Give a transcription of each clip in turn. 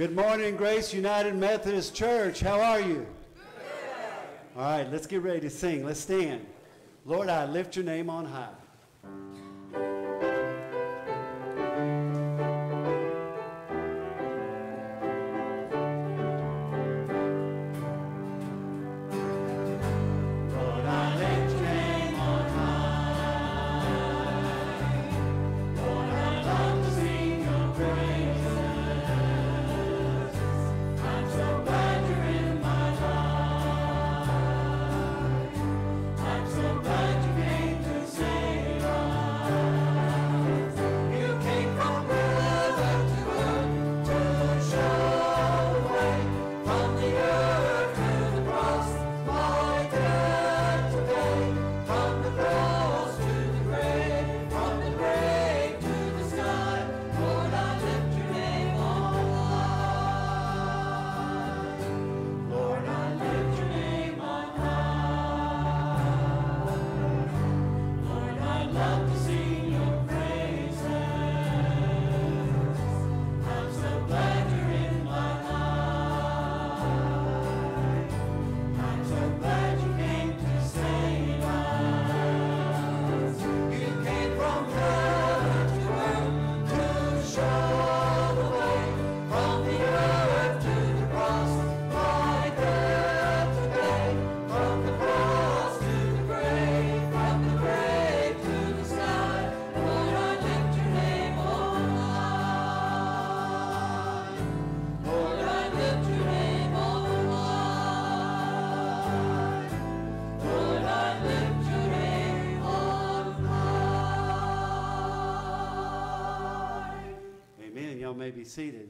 Good morning, Grace United Methodist Church. How are you? Good. All right, let's get ready to sing. Let's stand. Lord, I lift your name on high. be seated.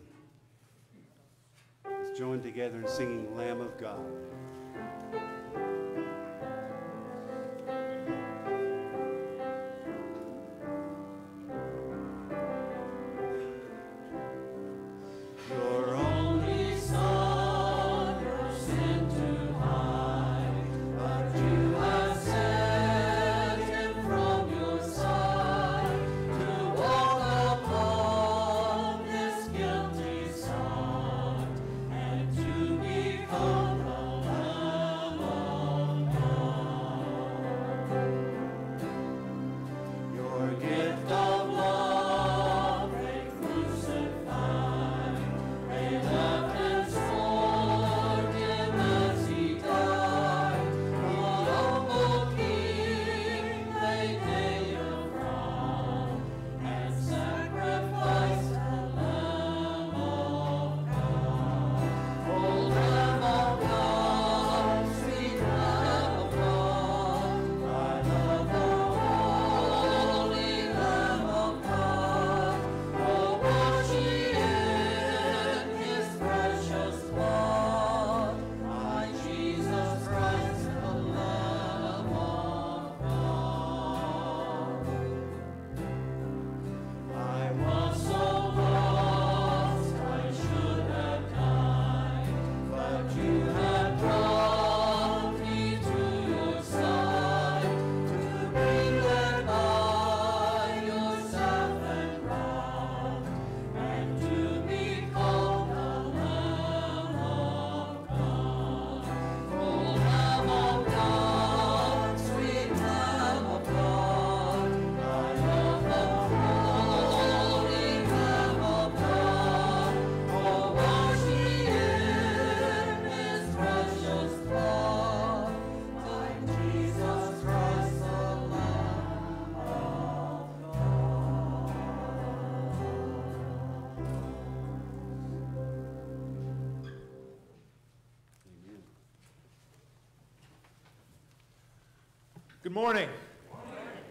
morning.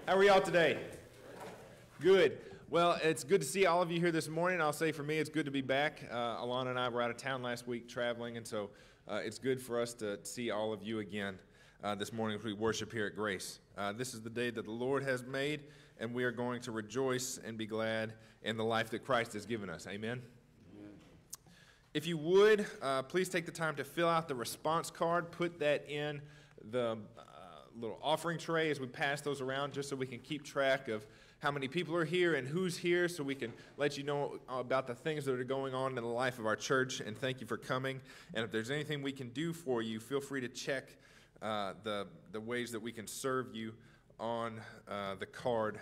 How are y'all today? Good. Well, it's good to see all of you here this morning. I'll say for me, it's good to be back. Uh, Alana and I were out of town last week traveling, and so uh, it's good for us to see all of you again uh, this morning as we worship here at Grace. Uh, this is the day that the Lord has made, and we are going to rejoice and be glad in the life that Christ has given us. Amen. If you would, uh, please take the time to fill out the response card. Put that in the little offering tray as we pass those around, just so we can keep track of how many people are here and who's here, so we can let you know about the things that are going on in the life of our church. And thank you for coming. And if there's anything we can do for you, feel free to check uh, the, the ways that we can serve you on uh, the card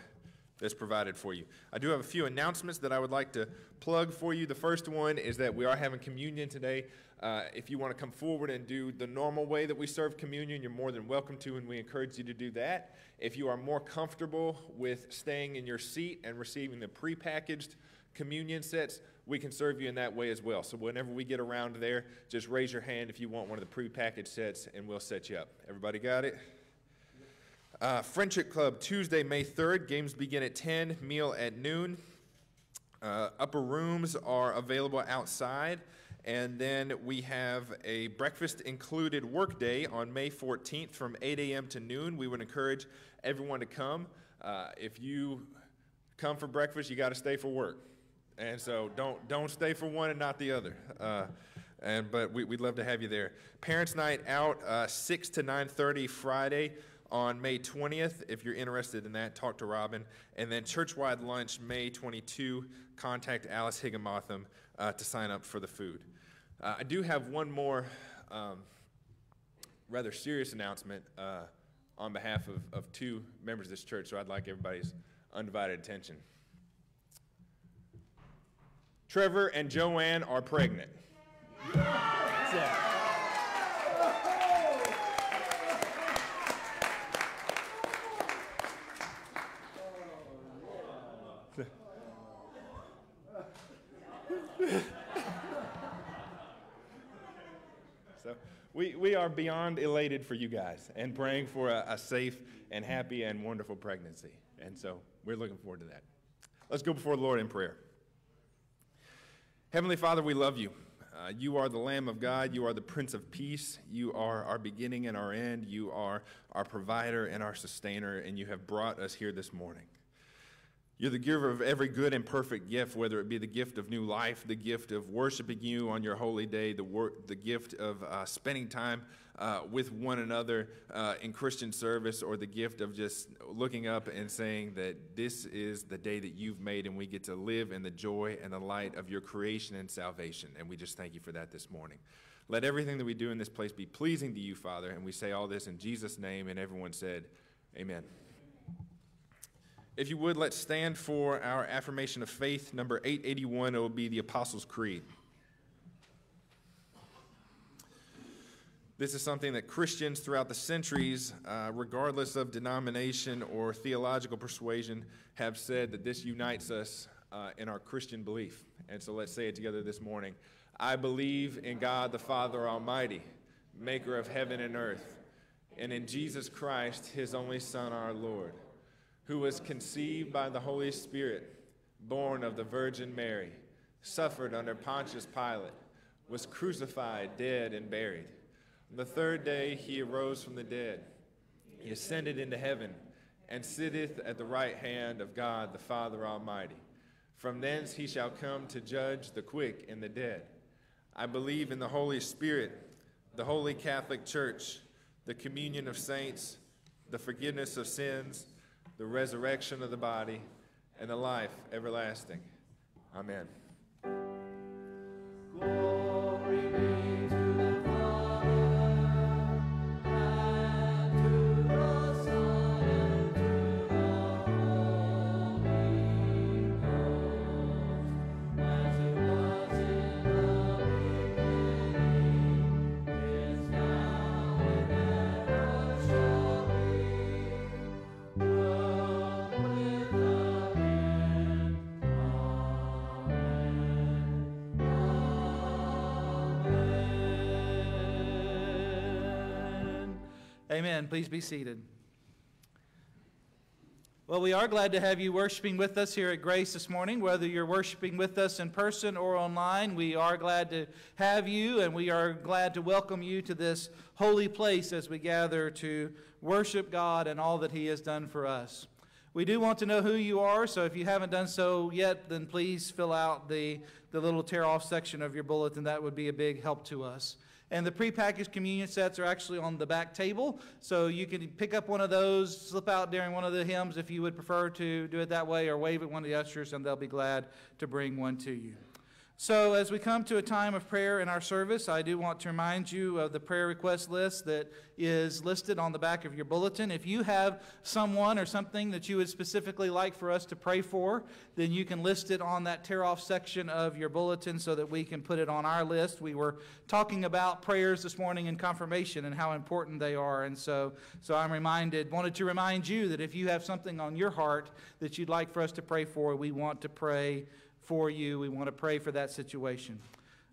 that's provided for you. I do have a few announcements that I would like to plug for you. The first one is that we are having communion today. Uh, if you want to come forward and do the normal way that we serve communion, you're more than welcome to, and we encourage you to do that. If you are more comfortable with staying in your seat and receiving the prepackaged communion sets, we can serve you in that way as well. So whenever we get around there, just raise your hand if you want one of the prepackaged sets, and we'll set you up. Everybody got it? Uh, Friendship Club, Tuesday, May 3rd. Games begin at 10, meal at noon. Uh, upper rooms are available outside. And then we have a breakfast included workday on May 14th from 8 a.m. to noon. We would encourage everyone to come. Uh, if you come for breakfast, you got to stay for work. And so don't, don't stay for one and not the other. Uh, and, but we, would love to have you there. Parents' night out, uh, 6 to 9.30 Friday on May 20th. If you're interested in that, talk to Robin. And then churchwide lunch, May 22. Contact Alice Higginbotham uh, to sign up for the food. Uh, I do have one more um, rather serious announcement uh, on behalf of, of two members of this church, so I'd like everybody's undivided attention. Trevor and Joanne are pregnant. so we, we are beyond elated for you guys and praying for a, a safe and happy and wonderful pregnancy. And so we're looking forward to that. Let's go before the Lord in prayer. Heavenly Father, we love you. Uh, you are the Lamb of God. You are the Prince of Peace. You are our beginning and our end. You are our provider and our sustainer, and you have brought us here this morning. You're the giver of every good and perfect gift, whether it be the gift of new life, the gift of worshiping you on your holy day, the, wor- the gift of uh, spending time uh, with one another uh, in Christian service, or the gift of just looking up and saying that this is the day that you've made and we get to live in the joy and the light of your creation and salvation. And we just thank you for that this morning. Let everything that we do in this place be pleasing to you, Father. And we say all this in Jesus' name. And everyone said, Amen. If you would, let's stand for our affirmation of faith. Number 881, it will be the Apostles' Creed. This is something that Christians throughout the centuries, uh, regardless of denomination or theological persuasion, have said that this unites us uh, in our Christian belief. And so let's say it together this morning. I believe in God the Father Almighty, maker of heaven and earth, and in Jesus Christ, his only Son, our Lord who was conceived by the Holy Spirit, born of the Virgin Mary, suffered under Pontius Pilate, was crucified, dead, and buried. On the third day he arose from the dead. He ascended into heaven and sitteth at the right hand of God the Father Almighty. From thence he shall come to judge the quick and the dead. I believe in the Holy Spirit, the holy Catholic Church, the communion of saints, the forgiveness of sins the resurrection of the body, and the life everlasting. Amen. Amen. Please be seated. Well, we are glad to have you worshiping with us here at Grace this morning. Whether you're worshiping with us in person or online, we are glad to have you, and we are glad to welcome you to this holy place as we gather to worship God and all that He has done for us. We do want to know who you are, so if you haven't done so yet, then please fill out the, the little tear off section of your bulletin. That would be a big help to us. And the prepackaged communion sets are actually on the back table, so you can pick up one of those, slip out during one of the hymns if you would prefer to do it that way, or wave at one of the ushers, and they'll be glad to bring one to you. So, as we come to a time of prayer in our service, I do want to remind you of the prayer request list that is listed on the back of your bulletin. If you have someone or something that you would specifically like for us to pray for, then you can list it on that tear off section of your bulletin so that we can put it on our list. We were talking about prayers this morning in confirmation and how important they are. And so, so I'm reminded, wanted to remind you that if you have something on your heart that you'd like for us to pray for, we want to pray for you. We want to pray for that situation.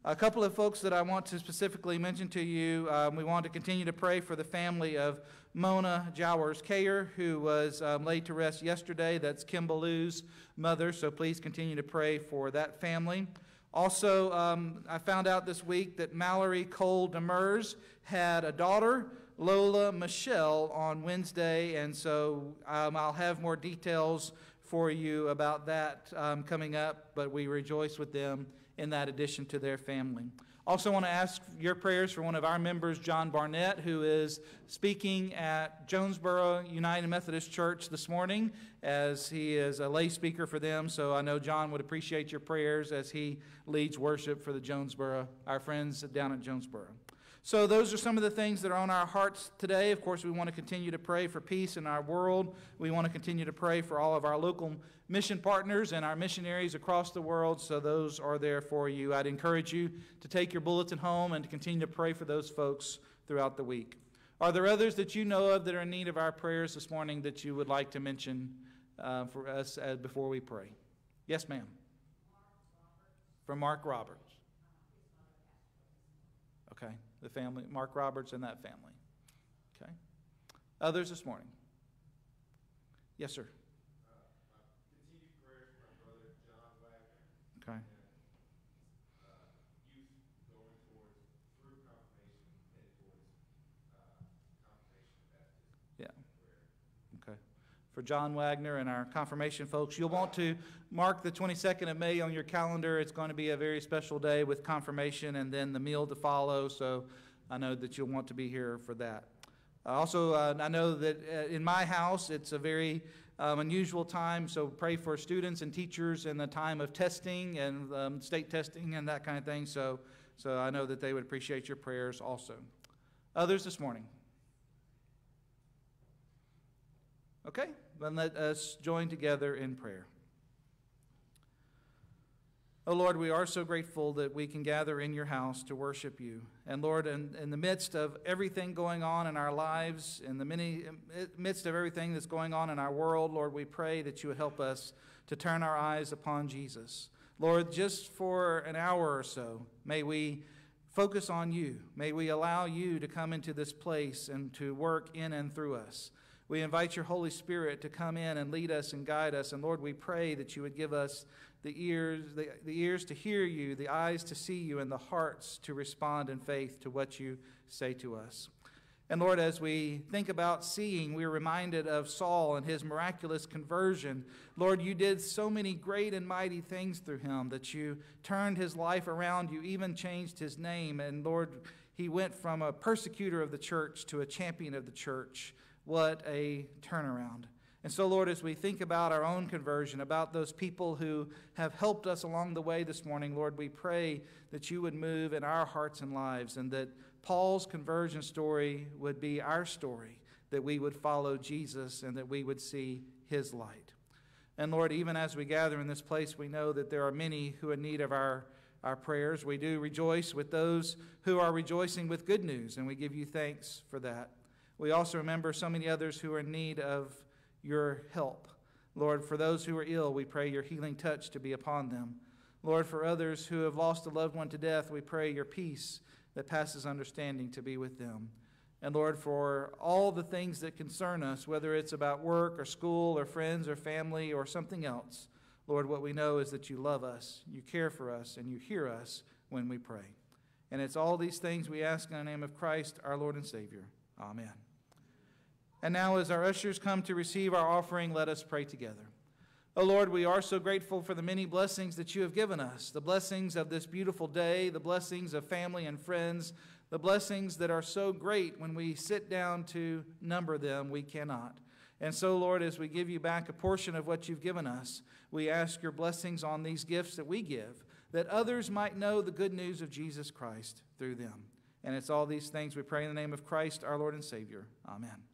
A couple of folks that I want to specifically mention to you, um, we want to continue to pray for the family of Mona Jowers Kayer, who was um, laid to rest yesterday. That's Kim Ballew's mother, so please continue to pray for that family. Also, um, I found out this week that Mallory Cole Demers had a daughter, Lola Michelle, on Wednesday, and so um, I'll have more details for you about that um, coming up, but we rejoice with them in that addition to their family. Also, want to ask your prayers for one of our members, John Barnett, who is speaking at Jonesboro United Methodist Church this morning as he is a lay speaker for them. So I know John would appreciate your prayers as he leads worship for the Jonesboro, our friends down at Jonesboro. So, those are some of the things that are on our hearts today. Of course, we want to continue to pray for peace in our world. We want to continue to pray for all of our local mission partners and our missionaries across the world. So, those are there for you. I'd encourage you to take your bulletin home and to continue to pray for those folks throughout the week. Are there others that you know of that are in need of our prayers this morning that you would like to mention uh, for us uh, before we pray? Yes, ma'am. From Mark Roberts. Okay the family, Mark Roberts and that family. Okay? Others this morning? Yes, sir. Okay. Yeah. Okay. For John Wagner and our confirmation folks, you'll want to mark the 22nd of May on your calendar. It's going to be a very special day with confirmation and then the meal to follow. So I know that you'll want to be here for that. Also, uh, I know that uh, in my house it's a very um, unusual time, so pray for students and teachers in the time of testing and um, state testing and that kind of thing. So, so I know that they would appreciate your prayers also. Others this morning? Okay, then let us join together in prayer. Oh Lord, we are so grateful that we can gather in your house to worship you. And Lord, in, in the midst of everything going on in our lives, in the many, midst of everything that's going on in our world, Lord, we pray that you would help us to turn our eyes upon Jesus. Lord, just for an hour or so, may we focus on you. May we allow you to come into this place and to work in and through us. We invite your Holy Spirit to come in and lead us and guide us. And Lord, we pray that you would give us the ears, the, the ears to hear you, the eyes to see you, and the hearts to respond in faith to what you say to us. And Lord, as we think about seeing, we're reminded of Saul and his miraculous conversion. Lord, you did so many great and mighty things through him that you turned his life around. You even changed his name. And Lord, he went from a persecutor of the church to a champion of the church. What a turnaround. And so, Lord, as we think about our own conversion, about those people who have helped us along the way this morning, Lord, we pray that you would move in our hearts and lives and that Paul's conversion story would be our story, that we would follow Jesus and that we would see his light. And Lord, even as we gather in this place, we know that there are many who are in need of our, our prayers. We do rejoice with those who are rejoicing with good news, and we give you thanks for that. We also remember so many others who are in need of your help. Lord, for those who are ill, we pray your healing touch to be upon them. Lord, for others who have lost a loved one to death, we pray your peace that passes understanding to be with them. And Lord, for all the things that concern us, whether it's about work or school or friends or family or something else, Lord, what we know is that you love us, you care for us, and you hear us when we pray. And it's all these things we ask in the name of Christ, our Lord and Savior. Amen. And now, as our ushers come to receive our offering, let us pray together. Oh Lord, we are so grateful for the many blessings that you have given us the blessings of this beautiful day, the blessings of family and friends, The blessings that are so great when we sit down to number them, we cannot. And so, Lord, as we give you back a portion of what you've given us, we ask your blessings on these gifts that we give, that others might know the good news of Jesus Christ through them. And it's all these things we pray in the name of Christ, our Lord and Savior. Amen.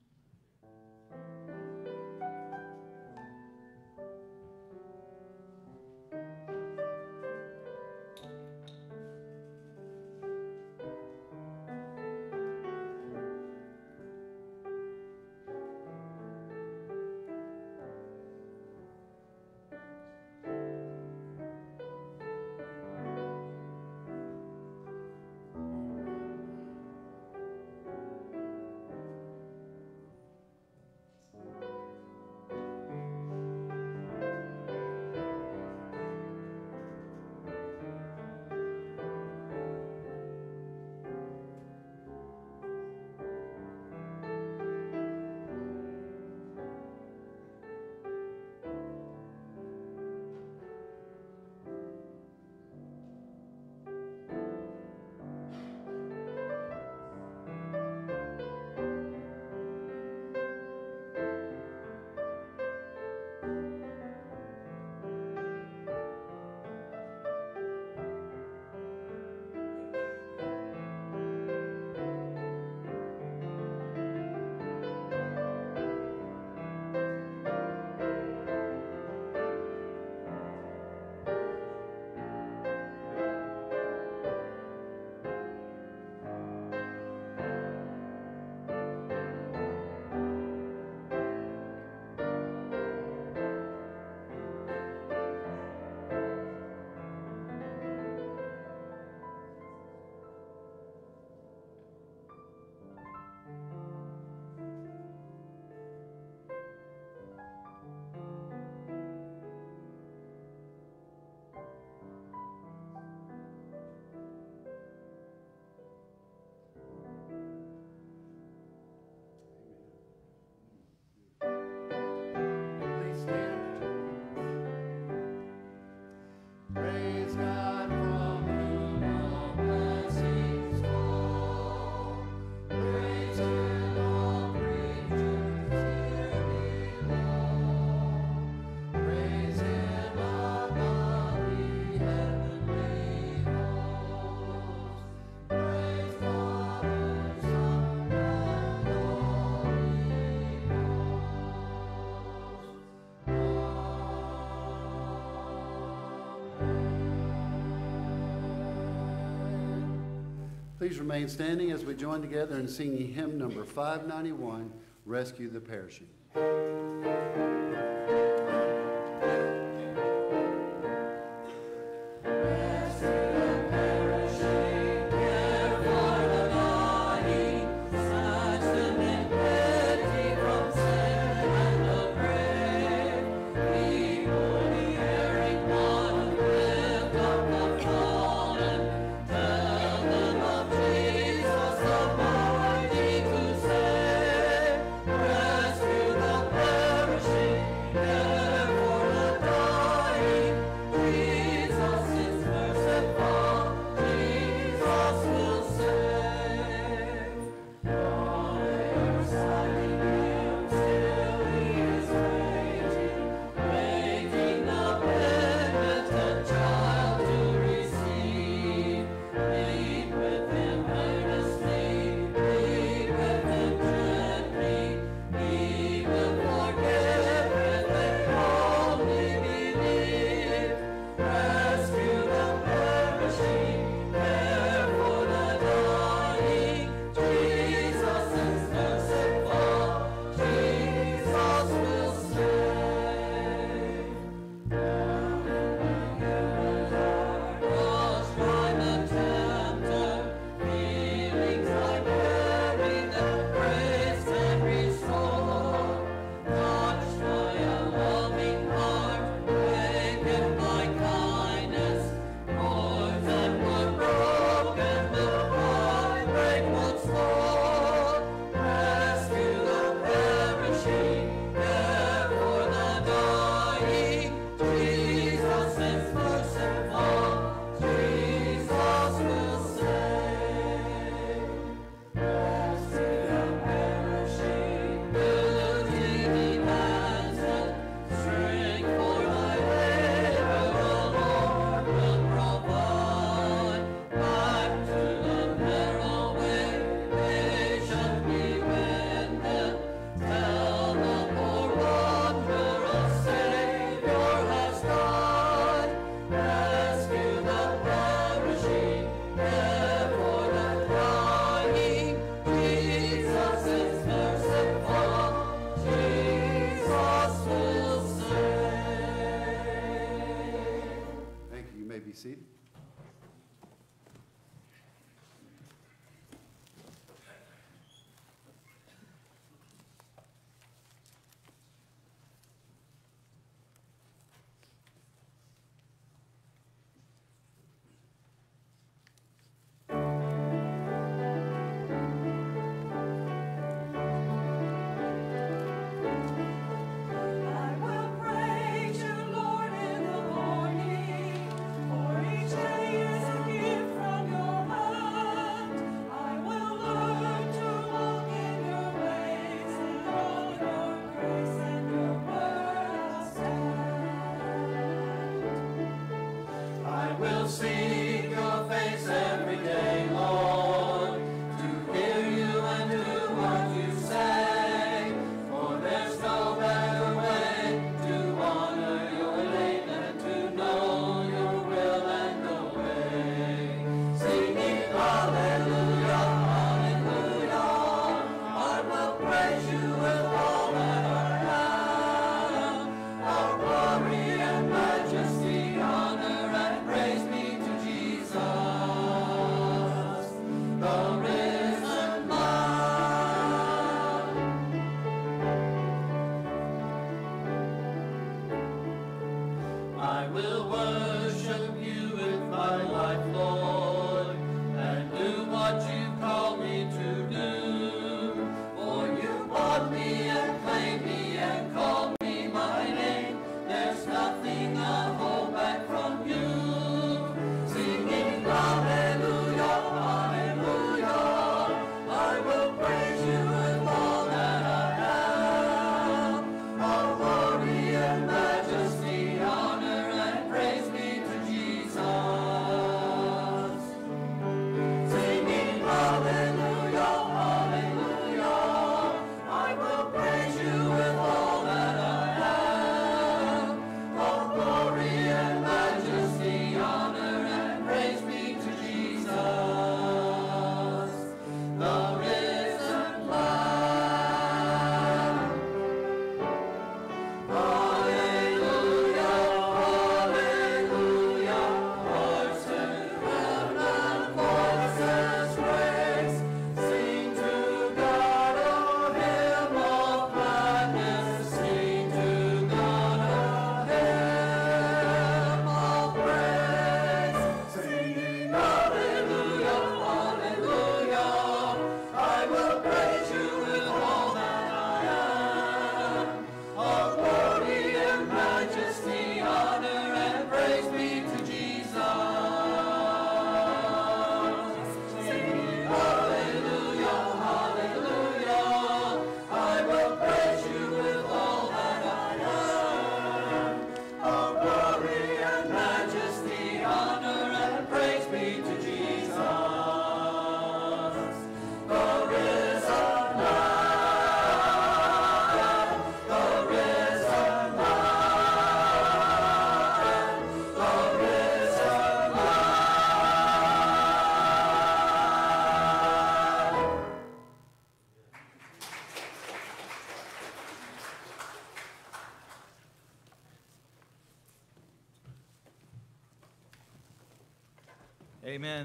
Please remain standing as we join together in singing hymn number 591, Rescue the Perishing.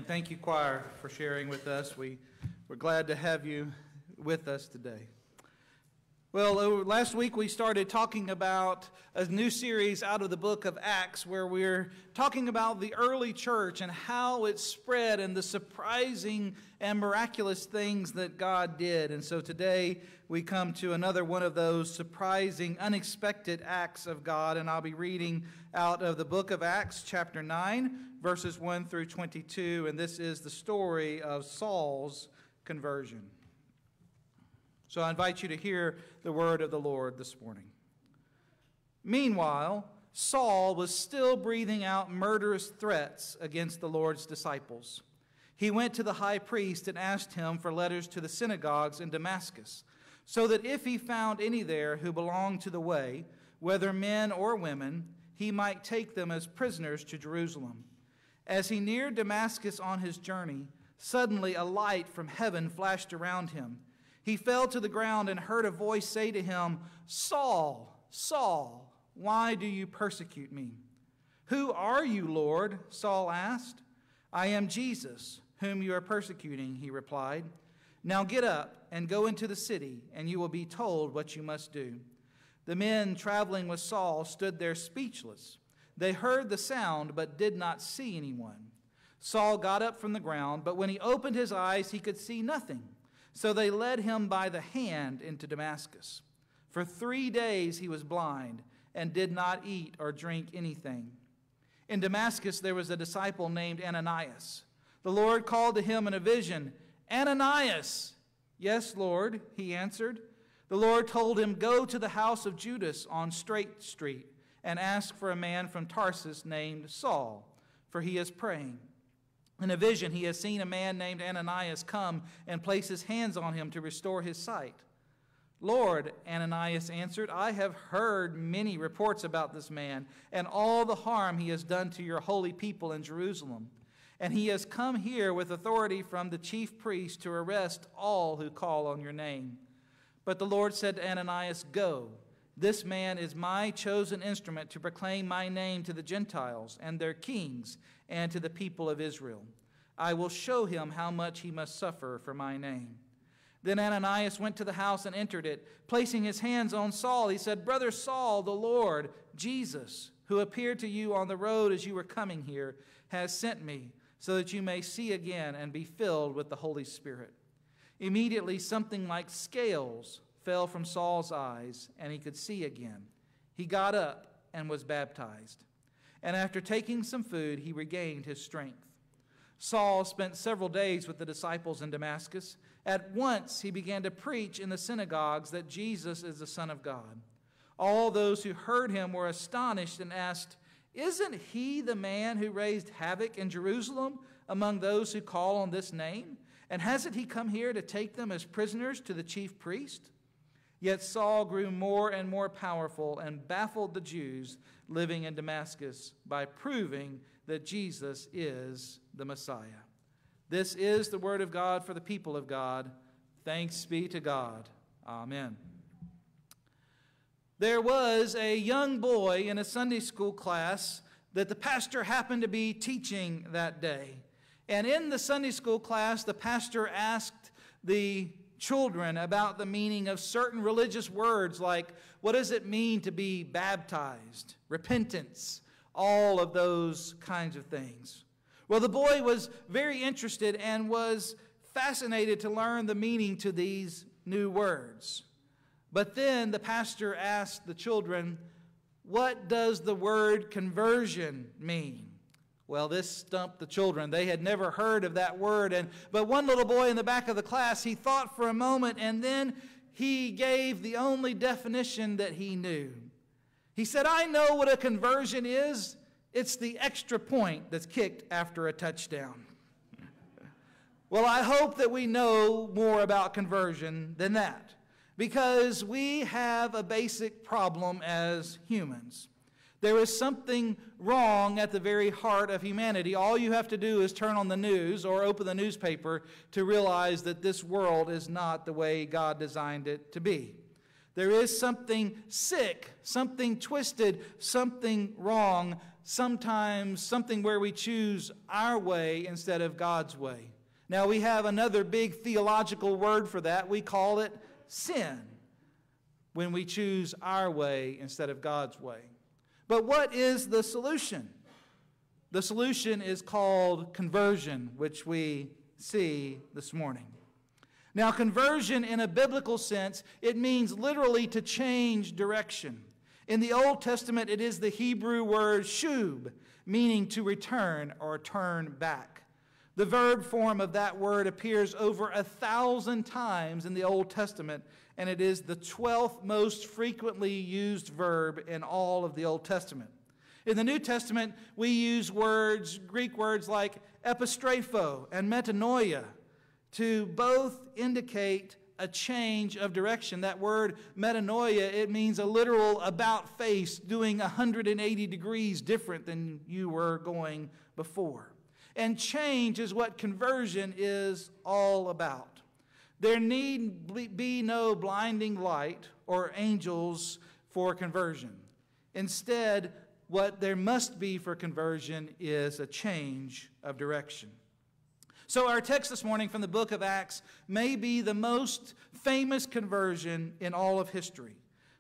Thank you, choir, for sharing with us. We, we're glad to have you with us today. Well, last week we started talking about a new series out of the book of Acts where we're talking about the early church and how it spread and the surprising and miraculous things that God did. And so today we come to another one of those surprising, unexpected acts of God. And I'll be reading out of the book of Acts, chapter 9, verses 1 through 22. And this is the story of Saul's conversion. So I invite you to hear the word of the Lord this morning. Meanwhile, Saul was still breathing out murderous threats against the Lord's disciples. He went to the high priest and asked him for letters to the synagogues in Damascus, so that if he found any there who belonged to the way, whether men or women, he might take them as prisoners to Jerusalem. As he neared Damascus on his journey, suddenly a light from heaven flashed around him. He fell to the ground and heard a voice say to him, Saul, Saul, why do you persecute me? Who are you, Lord? Saul asked. I am Jesus, whom you are persecuting, he replied. Now get up and go into the city, and you will be told what you must do. The men traveling with Saul stood there speechless. They heard the sound, but did not see anyone. Saul got up from the ground, but when he opened his eyes, he could see nothing. So they led him by the hand into Damascus. For three days he was blind and did not eat or drink anything. In Damascus, there was a disciple named Ananias. The Lord called to him in a vision, Ananias! Yes, Lord, he answered. The Lord told him, Go to the house of Judas on Straight Street and ask for a man from Tarsus named Saul, for he is praying. In a vision, he has seen a man named Ananias come and place his hands on him to restore his sight. Lord, Ananias answered, I have heard many reports about this man and all the harm he has done to your holy people in Jerusalem. And he has come here with authority from the chief priest to arrest all who call on your name. But the Lord said to Ananias, Go. This man is my chosen instrument to proclaim my name to the Gentiles and their kings and to the people of Israel. I will show him how much he must suffer for my name. Then Ananias went to the house and entered it. Placing his hands on Saul, he said, Brother Saul, the Lord, Jesus, who appeared to you on the road as you were coming here, has sent me so that you may see again and be filled with the Holy Spirit. Immediately, something like scales fell from Saul's eyes, and he could see again. He got up and was baptized. And after taking some food, he regained his strength. Saul spent several days with the disciples in Damascus. At once he began to preach in the synagogues that Jesus is the Son of God. All those who heard him were astonished and asked, Isn't he the man who raised havoc in Jerusalem among those who call on this name? And hasn't he come here to take them as prisoners to the chief priest? Yet Saul grew more and more powerful and baffled the Jews living in Damascus by proving that Jesus is the Messiah. This is the word of God for the people of God. Thanks be to God. Amen. There was a young boy in a Sunday school class that the pastor happened to be teaching that day. And in the Sunday school class, the pastor asked the children about the meaning of certain religious words like what does it mean to be baptized, repentance, all of those kinds of things. Well, the boy was very interested and was fascinated to learn the meaning to these new words. But then the pastor asked the children, What does the word conversion mean? Well, this stumped the children. They had never heard of that word. And, but one little boy in the back of the class, he thought for a moment and then he gave the only definition that he knew. He said, I know what a conversion is. It's the extra point that's kicked after a touchdown. well, I hope that we know more about conversion than that because we have a basic problem as humans. There is something wrong at the very heart of humanity. All you have to do is turn on the news or open the newspaper to realize that this world is not the way God designed it to be. There is something sick, something twisted, something wrong sometimes something where we choose our way instead of God's way. Now, we have another big theological word for that. We call it sin when we choose our way instead of God's way. But what is the solution? The solution is called conversion, which we see this morning. Now, conversion in a biblical sense, it means literally to change direction. In the Old Testament, it is the Hebrew word shub, meaning to return or turn back. The verb form of that word appears over a thousand times in the Old Testament, and it is the 12th most frequently used verb in all of the Old Testament. In the New Testament, we use words, Greek words like epistrepho and metanoia, to both indicate a change of direction. That word metanoia, it means a literal about face, doing 180 degrees different than you were going before. And change is what conversion is all about. There need be no blinding light or angels for conversion. Instead, what there must be for conversion is a change of direction. So, our text this morning from the book of Acts may be the most famous conversion in all of history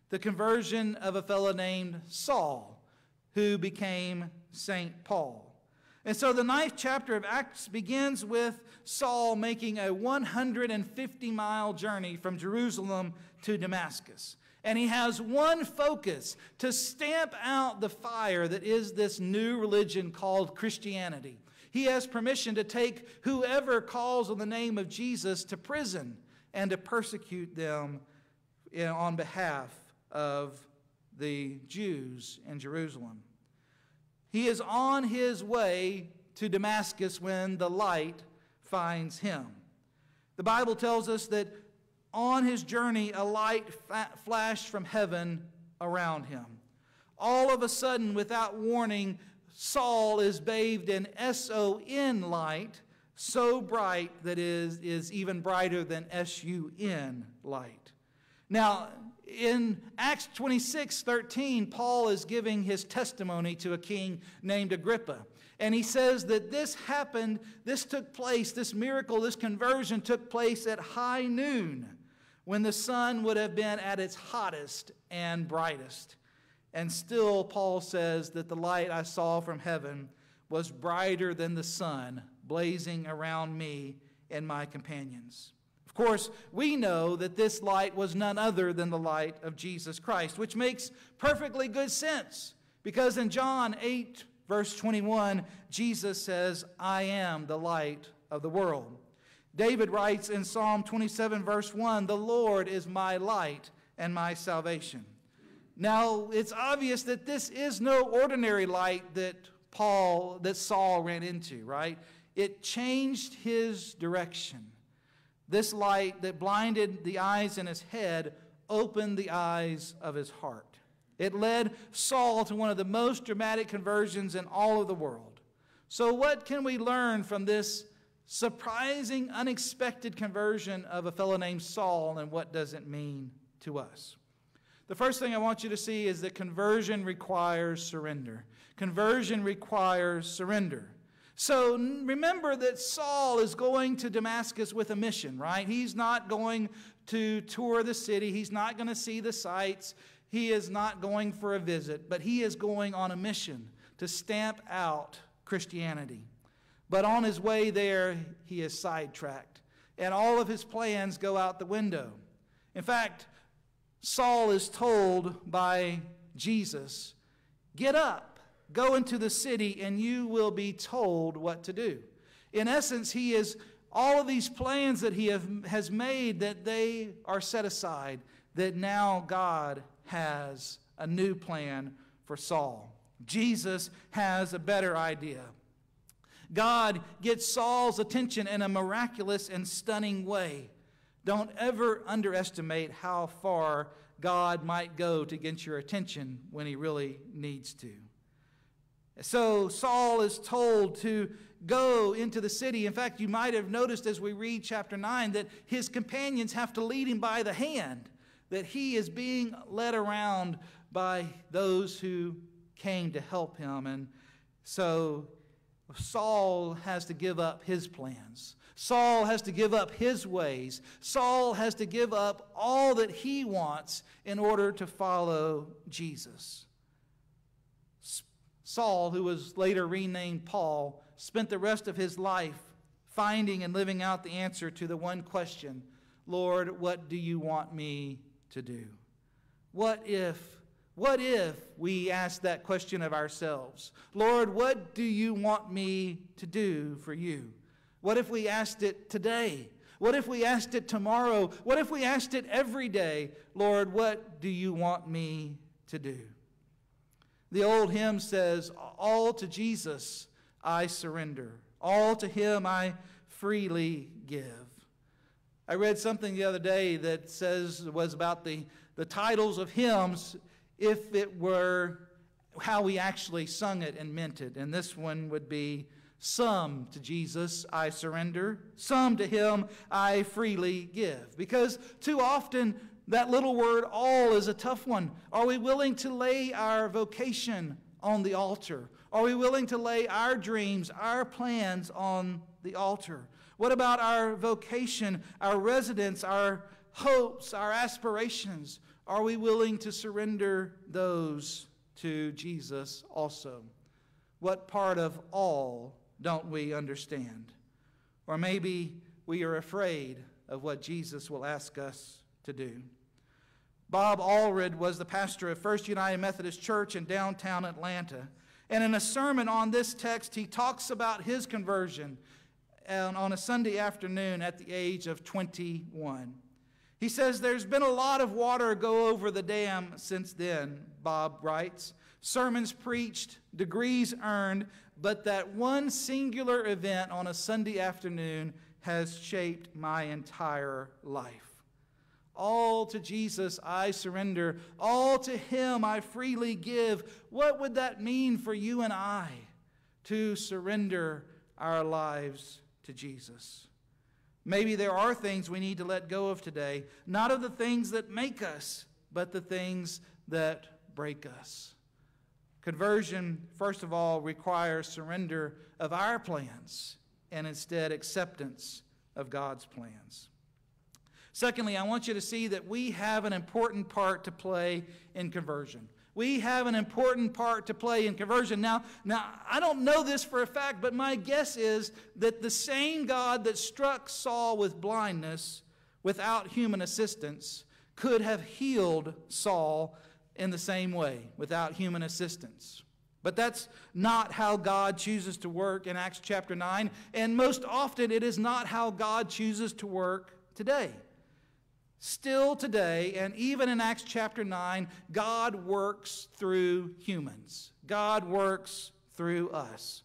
the conversion of a fellow named Saul, who became St. Paul. And so, the ninth chapter of Acts begins with Saul making a 150 mile journey from Jerusalem to Damascus. And he has one focus to stamp out the fire that is this new religion called Christianity. He has permission to take whoever calls on the name of Jesus to prison and to persecute them eh, on behalf of the Jews in Jerusalem. He is on his way to Damascus when the light finds him. The Bible tells us that on his journey, a light flashed from heaven around him. All of a sudden, without warning, Saul is bathed in S O N light, so bright that is, is even brighter than S U N light. Now, in Acts 26 13, Paul is giving his testimony to a king named Agrippa. And he says that this happened, this took place, this miracle, this conversion took place at high noon when the sun would have been at its hottest and brightest. And still, Paul says that the light I saw from heaven was brighter than the sun, blazing around me and my companions. Of course, we know that this light was none other than the light of Jesus Christ, which makes perfectly good sense because in John 8, verse 21, Jesus says, I am the light of the world. David writes in Psalm 27, verse 1, The Lord is my light and my salvation. Now, it's obvious that this is no ordinary light that Paul, that Saul ran into, right? It changed his direction. This light that blinded the eyes in his head opened the eyes of his heart. It led Saul to one of the most dramatic conversions in all of the world. So, what can we learn from this surprising, unexpected conversion of a fellow named Saul, and what does it mean to us? The first thing I want you to see is that conversion requires surrender. Conversion requires surrender. So remember that Saul is going to Damascus with a mission, right? He's not going to tour the city, he's not going to see the sights, he is not going for a visit, but he is going on a mission to stamp out Christianity. But on his way there, he is sidetracked, and all of his plans go out the window. In fact, Saul is told by Jesus, Get up, go into the city, and you will be told what to do. In essence, he is all of these plans that he have, has made that they are set aside, that now God has a new plan for Saul. Jesus has a better idea. God gets Saul's attention in a miraculous and stunning way. Don't ever underestimate how far God might go to get your attention when he really needs to. So Saul is told to go into the city. In fact, you might have noticed as we read chapter 9 that his companions have to lead him by the hand, that he is being led around by those who came to help him. And so Saul has to give up his plans. Saul has to give up his ways. Saul has to give up all that he wants in order to follow Jesus. Saul, who was later renamed Paul, spent the rest of his life finding and living out the answer to the one question Lord, what do you want me to do? What if what if we ask that question of ourselves? Lord, what do you want me to do for you? What if we asked it today? What if we asked it tomorrow? What if we asked it every day? Lord, what do you want me to do? The old hymn says, All to Jesus I surrender, all to him I freely give. I read something the other day that says was about the, the titles of hymns if it were how we actually sung it and meant it. And this one would be some to Jesus I surrender, some to him I freely give. Because too often that little word all is a tough one. Are we willing to lay our vocation on the altar? Are we willing to lay our dreams, our plans on the altar? What about our vocation, our residence, our hopes, our aspirations? Are we willing to surrender those to Jesus also? What part of all don't we understand? Or maybe we are afraid of what Jesus will ask us to do. Bob Allred was the pastor of First United Methodist Church in downtown Atlanta. And in a sermon on this text, he talks about his conversion um, on a Sunday afternoon at the age of 21. He says, There's been a lot of water go over the dam since then, Bob writes. Sermons preached, degrees earned, but that one singular event on a Sunday afternoon has shaped my entire life. All to Jesus I surrender. All to Him I freely give. What would that mean for you and I to surrender our lives to Jesus? Maybe there are things we need to let go of today, not of the things that make us, but the things that break us. Conversion, first of all, requires surrender of our plans and instead acceptance of God's plans. Secondly, I want you to see that we have an important part to play in conversion. We have an important part to play in conversion. Now, now, I don't know this for a fact, but my guess is that the same God that struck Saul with blindness without human assistance could have healed Saul in the same way without human assistance. But that's not how God chooses to work in Acts chapter 9, and most often it is not how God chooses to work today. Still today, and even in Acts chapter 9, God works through humans. God works through us.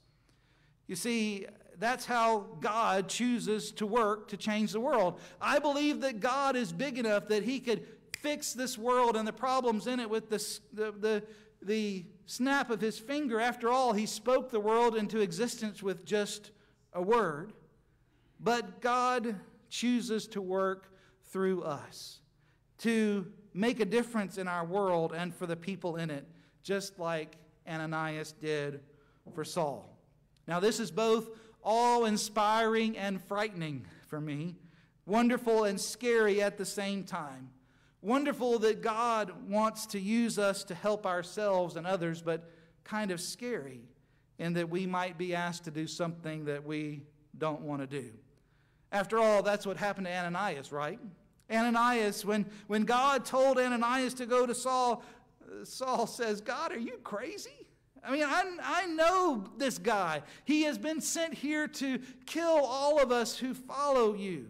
You see, that's how God chooses to work to change the world. I believe that God is big enough that He could fix this world and the problems in it with the, the, the, the snap of His finger. After all, He spoke the world into existence with just a word. But God chooses to work through us to make a difference in our world and for the people in it, just like Ananias did for Saul. Now, this is both awe inspiring and frightening for me, wonderful and scary at the same time. Wonderful that God wants to use us to help ourselves and others, but kind of scary in that we might be asked to do something that we don't want to do. After all, that's what happened to Ananias, right? Ananias, when, when God told Ananias to go to Saul, Saul says, God, are you crazy? I mean, I, I know this guy. He has been sent here to kill all of us who follow you.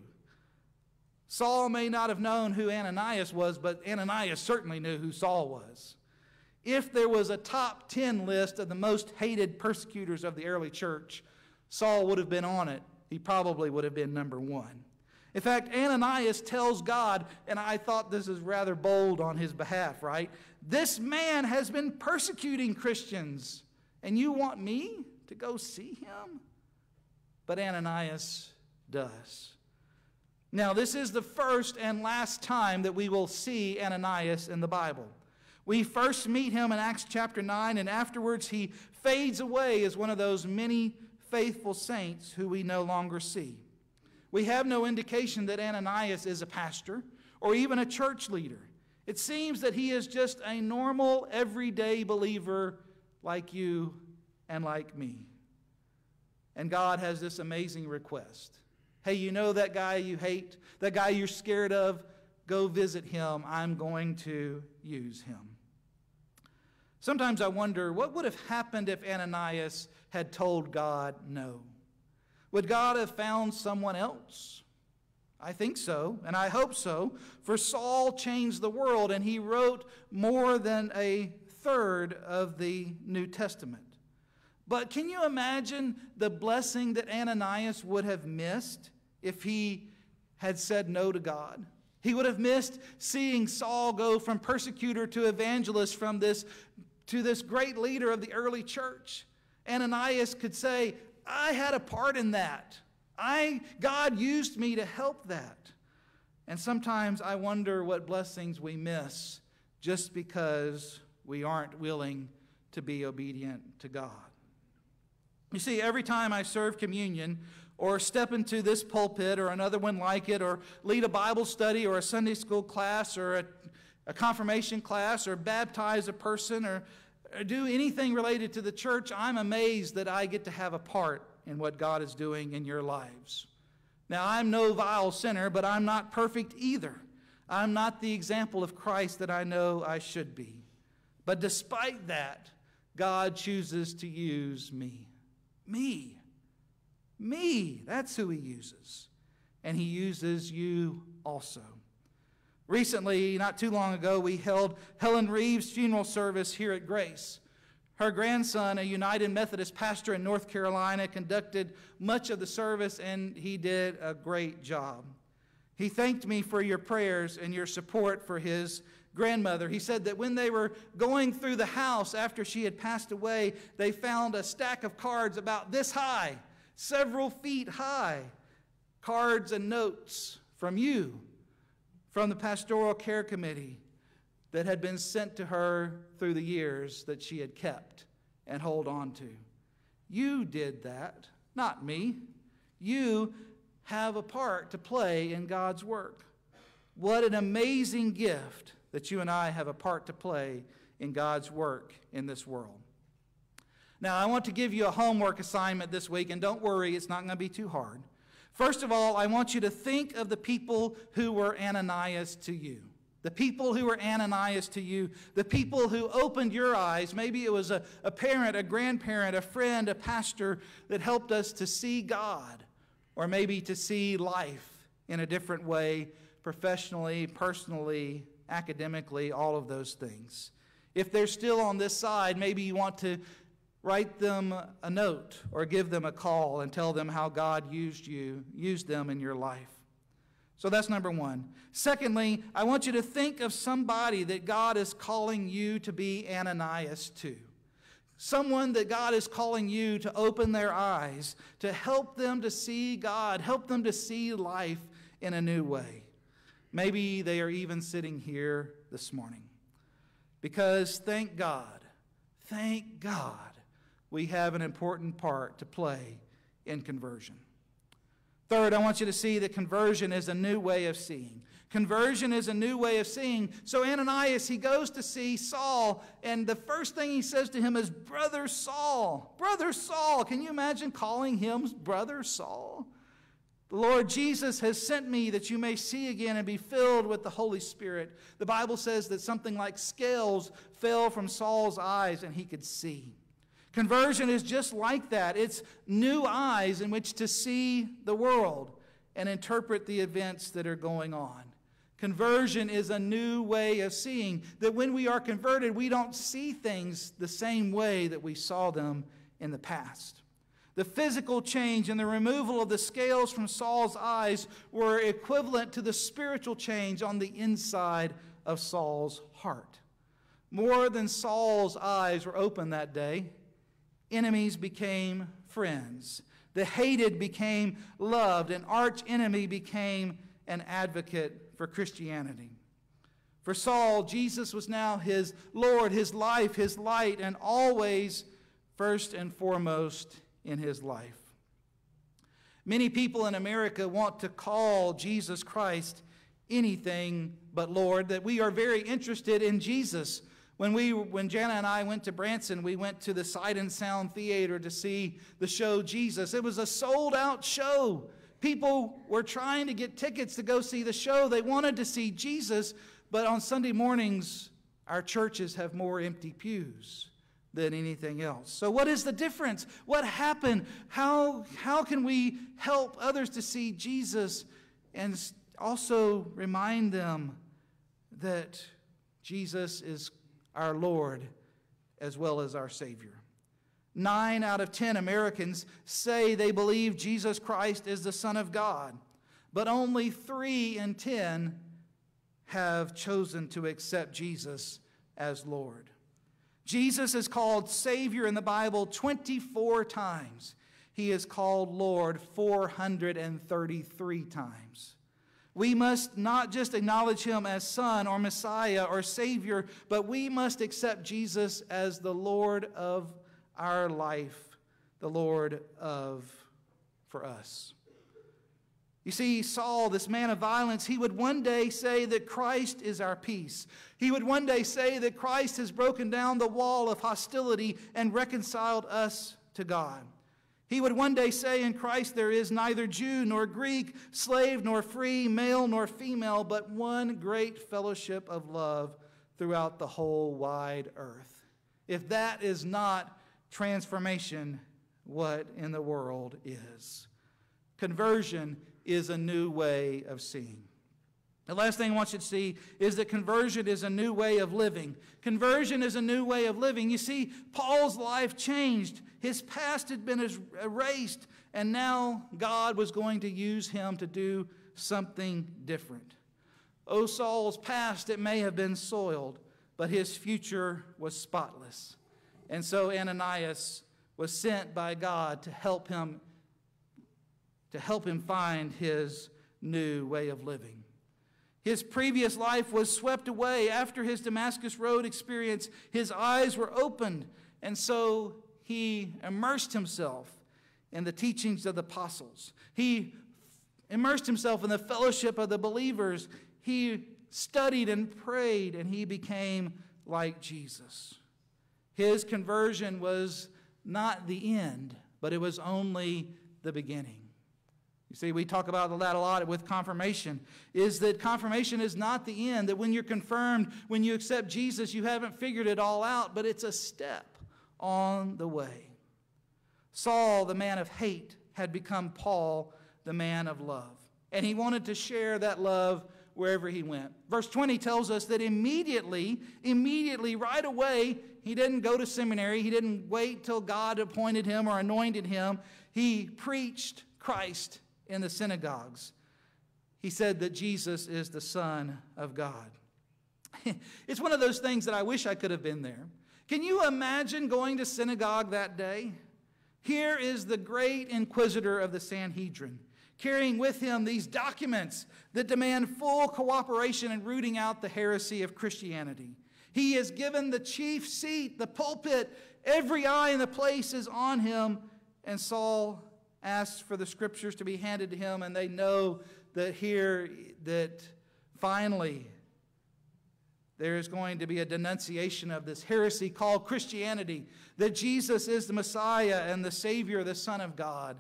Saul may not have known who Ananias was, but Ananias certainly knew who Saul was. If there was a top 10 list of the most hated persecutors of the early church, Saul would have been on it. He probably would have been number one. In fact, Ananias tells God, and I thought this is rather bold on his behalf, right? This man has been persecuting Christians, and you want me to go see him? But Ananias does. Now, this is the first and last time that we will see Ananias in the Bible. We first meet him in Acts chapter 9, and afterwards he fades away as one of those many faithful saints who we no longer see. We have no indication that Ananias is a pastor or even a church leader. It seems that he is just a normal, everyday believer like you and like me. And God has this amazing request Hey, you know that guy you hate, that guy you're scared of? Go visit him. I'm going to use him. Sometimes I wonder what would have happened if Ananias had told God no? Would God have found someone else? I think so, and I hope so, for Saul changed the world and he wrote more than a third of the New Testament. But can you imagine the blessing that Ananias would have missed if he had said no to God? He would have missed seeing Saul go from persecutor to evangelist from this to this great leader of the early church. Ananias could say, I had a part in that. I, God used me to help that. And sometimes I wonder what blessings we miss just because we aren't willing to be obedient to God. You see, every time I serve communion or step into this pulpit or another one like it or lead a Bible study or a Sunday school class or a, a confirmation class or baptize a person or, or do anything related to the church, I'm amazed that I get to have a part in what God is doing in your lives. Now, I'm no vile sinner, but I'm not perfect either. I'm not the example of Christ that I know I should be. But despite that, God chooses to use me. Me. Me. That's who He uses. And He uses you also. Recently, not too long ago, we held Helen Reeves' funeral service here at Grace. Her grandson, a United Methodist pastor in North Carolina, conducted much of the service, and he did a great job. He thanked me for your prayers and your support for his grandmother. He said that when they were going through the house after she had passed away, they found a stack of cards about this high, several feet high, cards and notes from you, from the pastoral care committee that had been sent to her through the years that she had kept and hold on to. You did that, not me. You have a part to play in God's work. What an amazing gift that you and I have a part to play in God's work in this world. Now, I want to give you a homework assignment this week, and don't worry, it's not going to be too hard. First of all, I want you to think of the people who were Ananias to you. The people who were Ananias to you, the people who opened your eyes. Maybe it was a, a parent, a grandparent, a friend, a pastor that helped us to see God or maybe to see life in a different way, professionally, personally, academically, all of those things. If they're still on this side, maybe you want to write them a note or give them a call and tell them how God used you, used them in your life. So that's number one. Secondly, I want you to think of somebody that God is calling you to be Ananias to. Someone that God is calling you to open their eyes, to help them to see God, help them to see life in a new way. Maybe they are even sitting here this morning. Because thank God, thank God, we have an important part to play in conversion. Third, I want you to see that conversion is a new way of seeing. Conversion is a new way of seeing. So Ananias, he goes to see Saul, and the first thing he says to him is, Brother Saul, Brother Saul. Can you imagine calling him Brother Saul? The Lord Jesus has sent me that you may see again and be filled with the Holy Spirit. The Bible says that something like scales fell from Saul's eyes and he could see. Conversion is just like that it's new eyes in which to see the world and interpret the events that are going on. Conversion is a new way of seeing. That when we are converted, we don't see things the same way that we saw them in the past. The physical change and the removal of the scales from Saul's eyes were equivalent to the spiritual change on the inside of Saul's heart. More than Saul's eyes were open that day, enemies became friends. The hated became loved. An arch enemy became an advocate for Christianity. For Saul, Jesus was now his Lord, his life, his light, and always first and foremost in his life. Many people in America want to call Jesus Christ anything but Lord, that we are very interested in Jesus. When, we, when Jana and I went to Branson, we went to the Sight and Sound Theater to see the show Jesus. It was a sold out show. People were trying to get tickets to go see the show. They wanted to see Jesus, but on Sunday mornings, our churches have more empty pews than anything else. So, what is the difference? What happened? How, how can we help others to see Jesus and also remind them that Jesus is our Lord as well as our Savior? Nine out of ten Americans say they believe Jesus Christ is the Son of God, but only three in ten have chosen to accept Jesus as Lord. Jesus is called Savior in the Bible 24 times. He is called Lord 433 times. We must not just acknowledge him as Son or Messiah or Savior, but we must accept Jesus as the Lord of our life, the Lord of for us. You see, Saul, this man of violence, he would one day say that Christ is our peace. He would one day say that Christ has broken down the wall of hostility and reconciled us to God. He would one day say, In Christ there is neither Jew nor Greek, slave nor free, male nor female, but one great fellowship of love throughout the whole wide earth. If that is not transformation, what in the world is? Conversion is a new way of seeing. The last thing I want you to see is that conversion is a new way of living. Conversion is a new way of living. You see, Paul's life changed. His past had been er-, erased, and now God was going to use him to do something different. O Saul's past, it may have been soiled, but his future was spotless. And so Ananias was sent by God to help him to help him find his new way of living. His previous life was swept away after his Damascus Road experience. His eyes were opened, and so he immersed himself in the teachings of the apostles. He immersed himself in the fellowship of the believers. He studied and prayed, and he became like Jesus. His conversion was not the end, but it was only the beginning. You see, we talk about that a lot with confirmation, is that confirmation is not the end, that when you're confirmed, when you accept Jesus, you haven't figured it all out, but it's a step on the way. Saul, the man of hate, had become Paul, the man of love. And he wanted to share that love wherever he went. Verse 20 tells us that immediately, immediately, right away, he didn't go to seminary. He didn't wait till God appointed him or anointed him. He preached Christ in the synagogues. He said that Jesus is the Son of God. it's one of those things that I wish I could have been there. Can you imagine going to synagogue that day? Here is the great inquisitor of the Sanhedrin, carrying with him these documents that demand full cooperation in rooting out the heresy of Christianity. He is given the chief seat, the pulpit, every eye in the place is on him, and Saul asks for the scriptures to be handed to him, and they know that here, that finally there is going to be a denunciation of this heresy called Christianity, that Jesus is the Messiah and the Savior, the Son of God.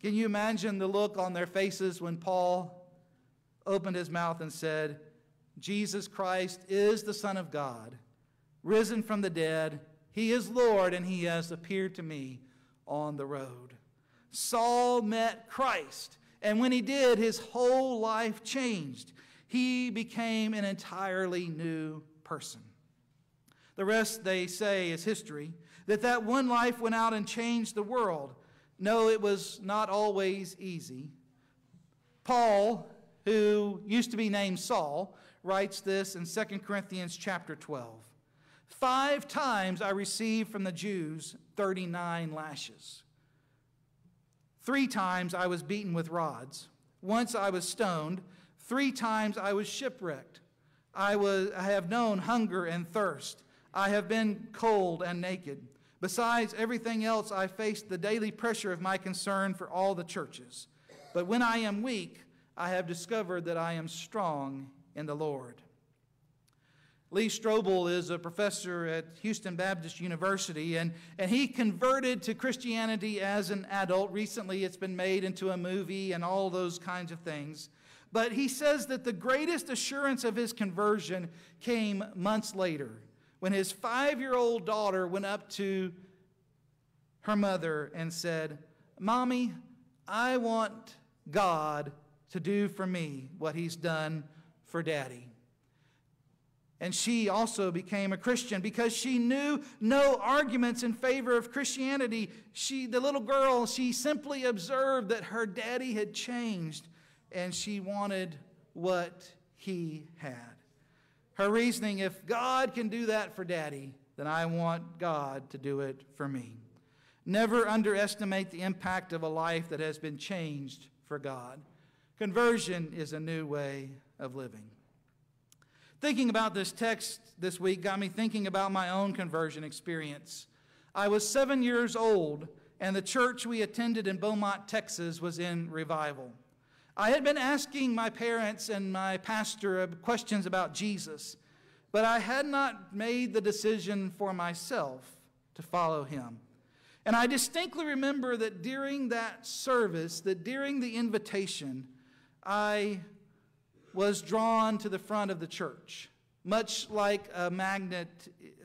Can you imagine the look on their faces when Paul opened his mouth and said, Jesus Christ is the Son of God, risen from the dead. He is Lord, and he has appeared to me on the road. Saul met Christ. And when he did, his whole life changed. He became an entirely new person. The rest, they say, is history. That that one life went out and changed the world. No, it was not always easy. Paul, who used to be named Saul, writes this in 2 Corinthians chapter 12. Five times I received from the Jews 39 lashes. Three times I was beaten with rods. Once I was stoned. Three times I was shipwrecked. I, was, I have known hunger and thirst. I have been cold and naked. Besides everything else, I faced the daily pressure of my concern for all the churches. But when I am weak, I have discovered that I am strong in the Lord. Lee Strobel is a professor at Houston Baptist University, and, and he converted to Christianity as an adult. Recently, it's been made into a movie and all those kinds of things. But he says that the greatest assurance of his conversion came months later when his five year old daughter went up to her mother and said, Mommy, I want God to do for me what he's done for daddy. And she also became a Christian because she knew no arguments in favor of Christianity. She, the little girl, she simply observed that her daddy had changed and she wanted what he had. Her reasoning if God can do that for daddy, then I want God to do it for me. Never underestimate the impact of a life that has been changed for God. Conversion is a new way of living. Thinking about this text this week got me thinking about my own conversion experience. I was seven years old, and the church we attended in Beaumont, Texas was in revival. I had been asking my parents and my pastor questions about Jesus, but I had not made the decision for myself to follow him. And I distinctly remember that during that service, that during the invitation, I was drawn to the front of the church, much like a magnet,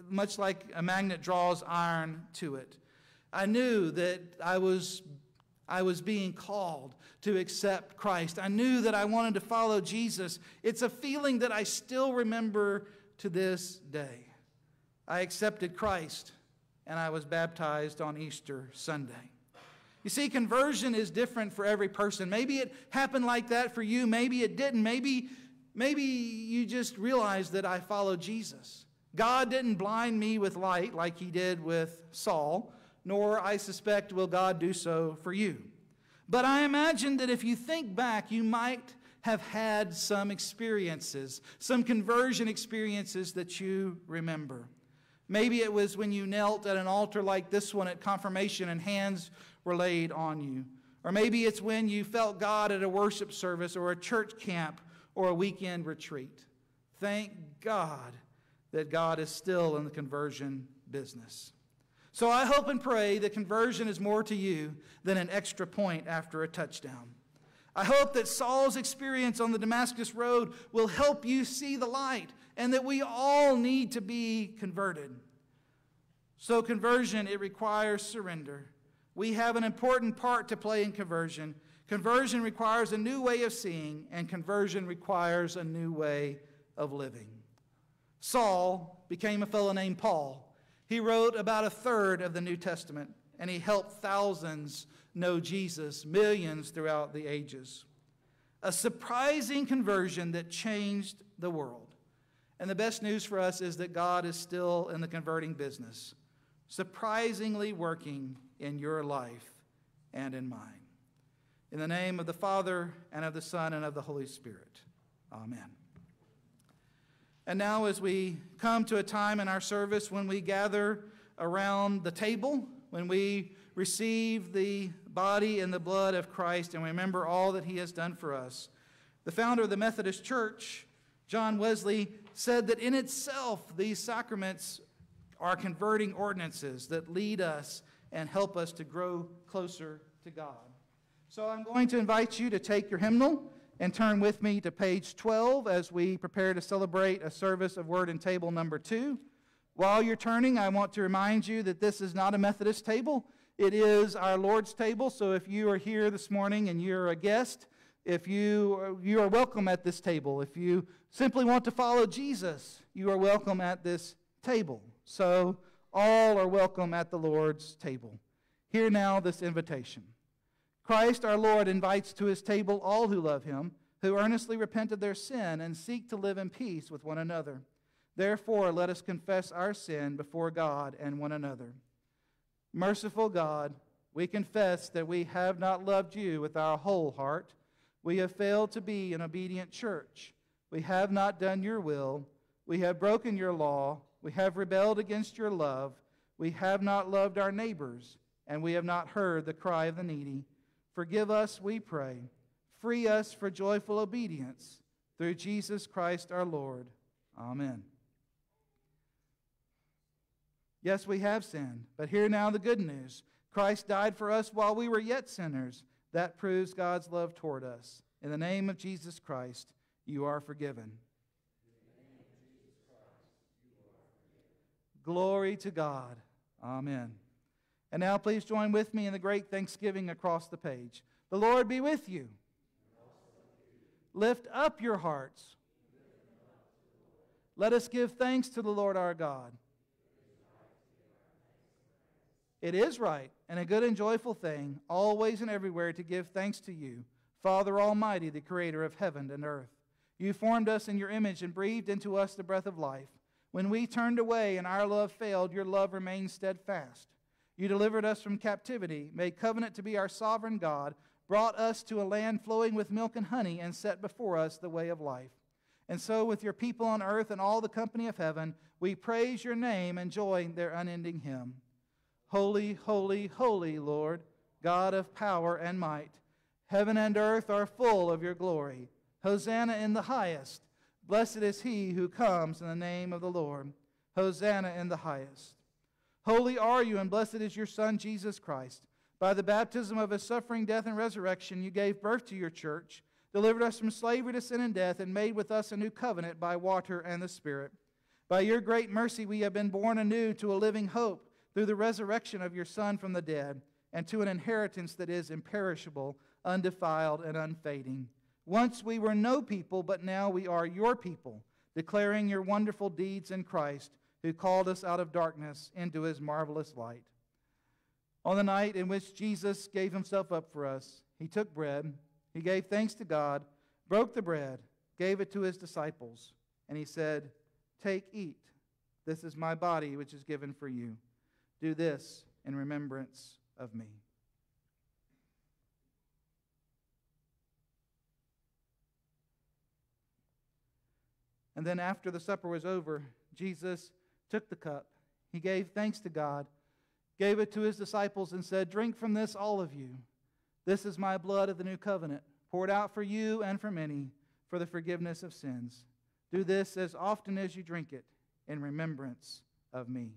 much like a magnet draws iron to it. I knew that I was, I was being called to accept Christ. I knew that I wanted to follow Jesus. It's a feeling that I still remember to this day. I accepted Christ and I was baptized on Easter Sunday. You see, conversion is different for every person. Maybe it happened like that for you, maybe it didn't. Maybe, maybe you just realized that I followed Jesus. God didn't blind me with light like he did with Saul, nor I suspect will God do so for you. But I imagine that if you think back, you might have had some experiences, some conversion experiences that you remember. Maybe it was when you knelt at an altar like this one at confirmation and hands were laid on you. Or maybe it's when you felt God at a worship service or a church camp or a weekend retreat. Thank God that God is still in the conversion business. So I hope and pray that conversion is more to you than an extra point after a touchdown. I hope that Saul's experience on the Damascus Road will help you see the light and that we all need to be converted. So, conversion, it requires surrender. We have an important part to play in conversion. Conversion requires a new way of seeing, and conversion requires a new way of living. Saul became a fellow named Paul. He wrote about a third of the New Testament, and he helped thousands know Jesus, millions throughout the ages. A surprising conversion that changed the world. And the best news for us is that God is still in the converting business, surprisingly working in your life and in mine. In the name of the Father, and of the Son, and of the Holy Spirit. Amen. And now, as we come to a time in our service when we gather around the table, when we receive the body and the blood of Christ and remember all that he has done for us, the founder of the Methodist Church, John Wesley, said that in itself these sacraments are converting ordinances that lead us and help us to grow closer to God. So I'm going to invite you to take your hymnal and turn with me to page 12 as we prepare to celebrate a service of Word and Table number two. While you're turning, I want to remind you that this is not a Methodist table. It is our Lord's table. So if you are here this morning and you're a guest, if you, you are welcome at this table. If you simply want to follow Jesus, you are welcome at this table. So all are welcome at the Lord's table. Hear now this invitation. Christ our Lord invites to his table all who love him, who earnestly repent of their sin and seek to live in peace with one another. Therefore, let us confess our sin before God and one another. Merciful God, we confess that we have not loved you with our whole heart. We have failed to be an obedient church. We have not done your will. We have broken your law. We have rebelled against your love. We have not loved our neighbors, and we have not heard the cry of the needy. Forgive us, we pray. Free us for joyful obedience through Jesus Christ our Lord. Amen. Yes, we have sinned, but hear now the good news. Christ died for us while we were yet sinners. That proves God's love toward us. In the name of Jesus Christ, you are forgiven. Glory to God. Amen. And now please join with me in the great thanksgiving across the page. The Lord be with you. Lift up your hearts. Let us give thanks to the Lord our God. It is right and a good and joyful thing, always and everywhere, to give thanks to you, Father Almighty, the Creator of heaven and earth. You formed us in your image and breathed into us the breath of life. When we turned away and our love failed, your love remained steadfast. You delivered us from captivity, made covenant to be our sovereign God, brought us to a land flowing with milk and honey, and set before us the way of life. And so, with your people on earth and all the company of heaven, we praise your name and join their unending hymn. Holy, holy, holy, Lord, God of power and might. Heaven and earth are full of your glory. Hosanna in the highest. Blessed is he who comes in the name of the Lord. Hosanna in the highest. Holy are you, and blessed is your Son, Jesus Christ. By the baptism of his suffering, death, and resurrection, you gave birth to your church, delivered us from slavery to sin and death, and made with us a new covenant by water and the Spirit. By your great mercy, we have been born anew to a living hope through the resurrection of your Son from the dead, and to an inheritance that is imperishable, undefiled, and unfading. Once we were no people, but now we are your people, declaring your wonderful deeds in Christ, who called us out of darkness into his marvelous light. On the night in which Jesus gave himself up for us, he took bread, he gave thanks to God, broke the bread, gave it to his disciples, and he said, Take, eat. This is my body, which is given for you. Do this in remembrance of me. And then, after the supper was over, Jesus took the cup. He gave thanks to God, gave it to his disciples, and said, Drink from this, all of you. This is my blood of the new covenant, poured out for you and for many for the forgiveness of sins. Do this as often as you drink it in remembrance of me.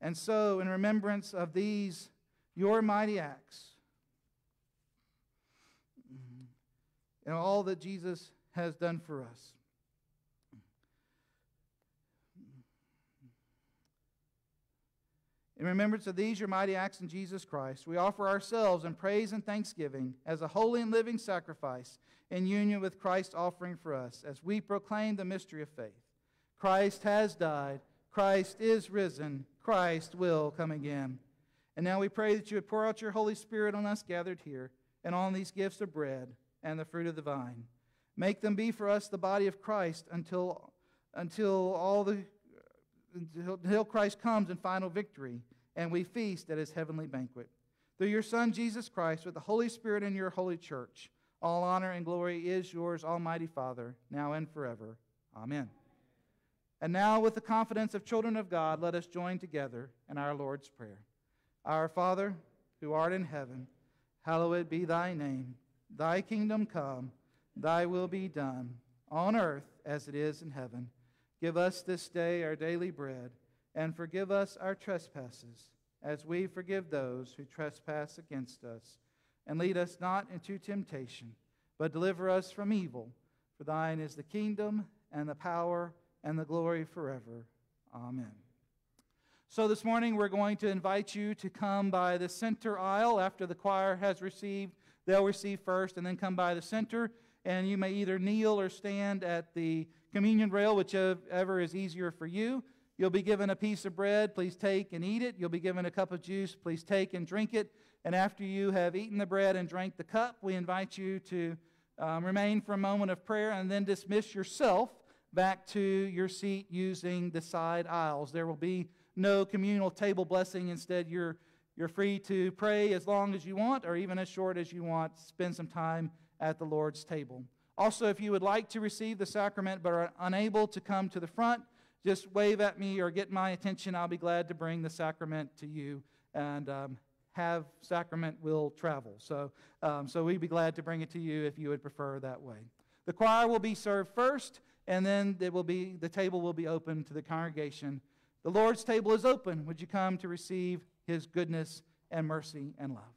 And so, in remembrance of these, your mighty acts, and all that Jesus has done for us, In remembrance of these, your mighty acts in Jesus Christ, we offer ourselves in praise and thanksgiving as a holy and living sacrifice in union with Christ's offering for us as we proclaim the mystery of faith. Christ has died, Christ is risen, Christ will come again. And now we pray that you would pour out your Holy Spirit on us gathered here and on these gifts of bread and the fruit of the vine. Make them be for us the body of Christ until, until all the until Christ comes in final victory and we feast at his heavenly banquet. Through your Son, Jesus Christ, with the Holy Spirit in your holy church, all honor and glory is yours, Almighty Father, now and forever. Amen. And now, with the confidence of children of God, let us join together in our Lord's Prayer. Our Father, who art in heaven, hallowed be thy name. Thy kingdom come, thy will be done, on earth as it is in heaven. Give us this day our daily bread, and forgive us our trespasses, as we forgive those who trespass against us. And lead us not into temptation, but deliver us from evil. For thine is the kingdom, and the power, and the glory forever. Amen. So this morning we're going to invite you to come by the center aisle after the choir has received. They'll receive first and then come by the center. And you may either kneel or stand at the communion rail, whichever is easier for you. You'll be given a piece of bread. Please take and eat it. You'll be given a cup of juice. Please take and drink it. And after you have eaten the bread and drank the cup, we invite you to um, remain for a moment of prayer and then dismiss yourself back to your seat using the side aisles. There will be no communal table blessing. Instead, you're, you're free to pray as long as you want or even as short as you want. Spend some time at the Lord's table. Also, if you would like to receive the sacrament but are unable to come to the front, just wave at me or get my attention. I'll be glad to bring the sacrament to you and um, have sacrament will travel. So, um, so we'd be glad to bring it to you if you would prefer that way. The choir will be served first, and then will be, the table will be open to the congregation. The Lord's table is open. Would you come to receive his goodness and mercy and love?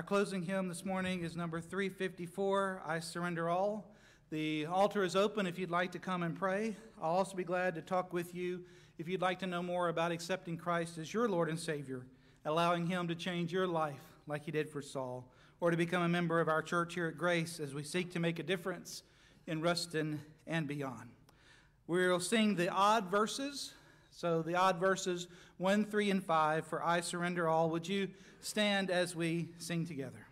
Our closing hymn this morning is number 354, I Surrender All. The altar is open if you'd like to come and pray. I'll also be glad to talk with you if you'd like to know more about accepting Christ as your Lord and Savior, allowing Him to change your life like He did for Saul, or to become a member of our church here at Grace as we seek to make a difference in Ruston and beyond. We'll sing the odd verses. So, the odd verses 1, 3, and 5 for I Surrender All. Would you stand as we sing together?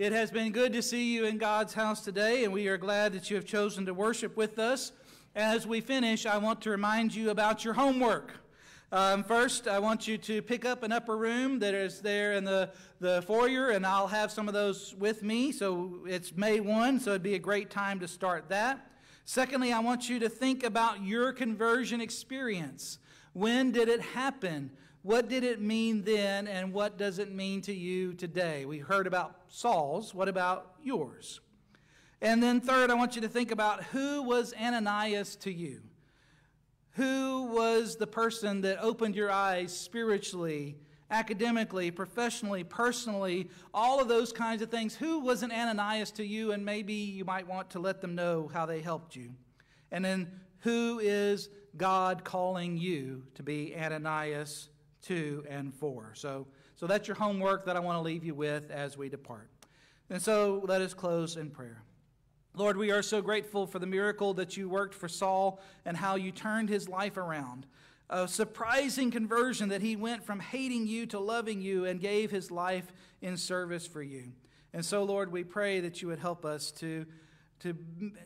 It has been good to see you in God's house today, and we are glad that you have chosen to worship with us. As we finish, I want to remind you about your homework. Um, first, I want you to pick up an upper room that is there in the, the foyer, and I'll have some of those with me. So it's May 1, so it'd be a great time to start that. Secondly, I want you to think about your conversion experience. When did it happen? What did it mean then, and what does it mean to you today? We heard about Saul's. What about yours? And then, third, I want you to think about who was Ananias to you? Who was the person that opened your eyes spiritually, academically, professionally, personally, all of those kinds of things? Who was an Ananias to you? And maybe you might want to let them know how they helped you. And then, who is God calling you to be Ananias two, and four. So, so that's your homework that I want to leave you with as we depart. And so let us close in prayer. Lord, we are so grateful for the miracle that you worked for Saul and how you turned his life around. A surprising conversion that he went from hating you to loving you and gave his life in service for you. And so, Lord, we pray that you would help us to, to,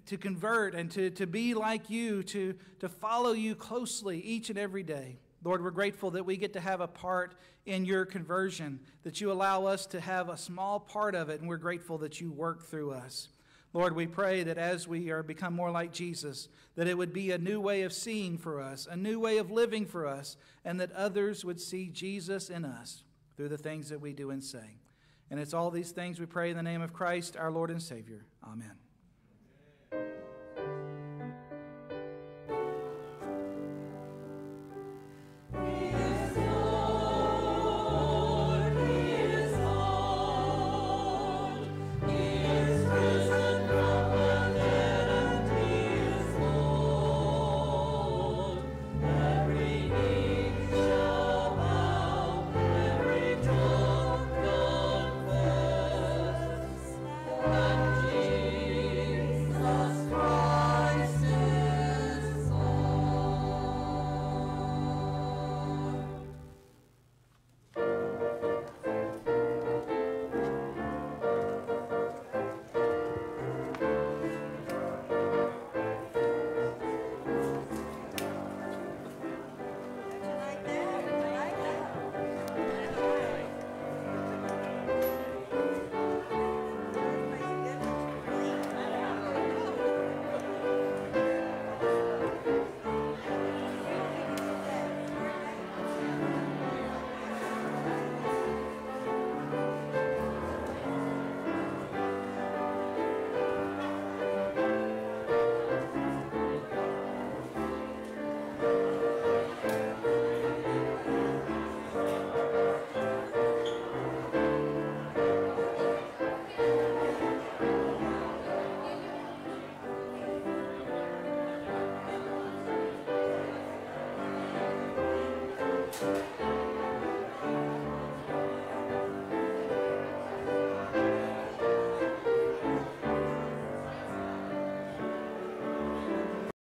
to convert and to, to be like you, to, to follow you closely each and every day. Lord, we're grateful that we get to have a part in your conversion, that you allow us to have a small part of it, and we're grateful that you work through us. Lord, we pray that as we are become more like Jesus, that it would be a new way of seeing for us, a new way of living for us, and that others would see Jesus in us through the things that we do and say. And it's all these things we pray in the name of Christ, our Lord and Savior. Amen.